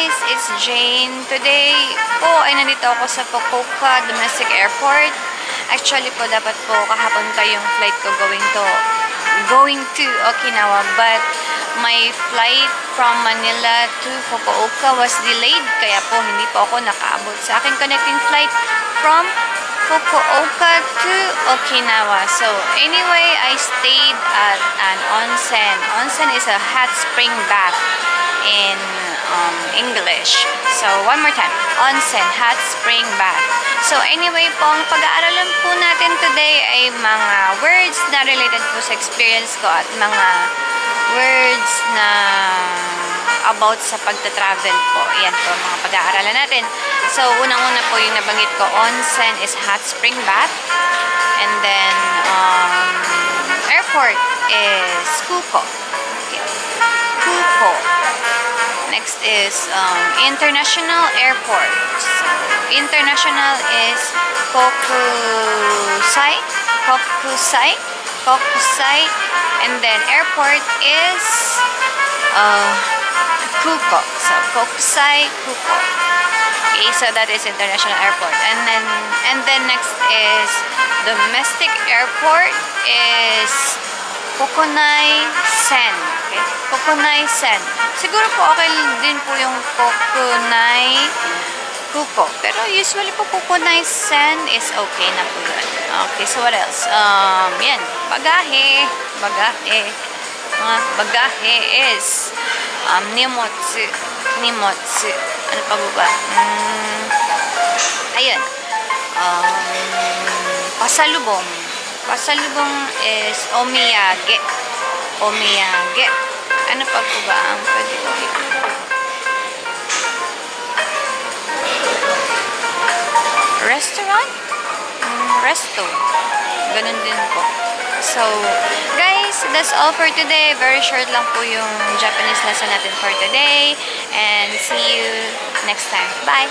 guys, it's Jane. Today po ay nandito ako sa Fukuoka Domestic Airport. Actually po, dapat po kahapon pa yung flight ko going to going to Okinawa. But my flight from Manila to Fukuoka was delayed. Kaya po, hindi po ako nakaabot sa aking connecting flight from Fukuoka to Okinawa. So, anyway, I stayed at an onsen. Onsen is a hot spring bath in um, English. So, one more time. Onsen, hot spring bath. So, anyway po, ang pag-aaralan po natin today ay mga words na related po sa experience ko at mga words na about sa pagta-travel po. Yan po, mga pag-aaralan natin. So, unang-una po yung nabanggit ko, onsen is hot spring bath. And then, um, airport is Kuko. Okay. Kuko. Next is um, international airport. International is Kokusai. Kokusai. Kokusai. And then airport is uh, Kuko. So, Kokusai Kuko. Okay, so that is international airport. And then and then next is domestic airport is Kokunai Sen. Okay? Kokunai Sen. Siguro po okay din po yung Kokunai Kuko. Pero usually po Kokunai Sen is okay na po yun. Okay, so what else? Um, yan. Bagahe. Bagahe. Mga bagahe is um, nimotsu. Nimotsu. Ano pa ba? Mm, ayun. Um, pasalubong. Pasalubong is omiyage. Omiyage. Ano pa po ba ang pwede ko? Restaurant? Resto. Ganun din po. So, guys, that's all for today. Very short lang po yung Japanese lesson natin for today. And see you next time. Bye!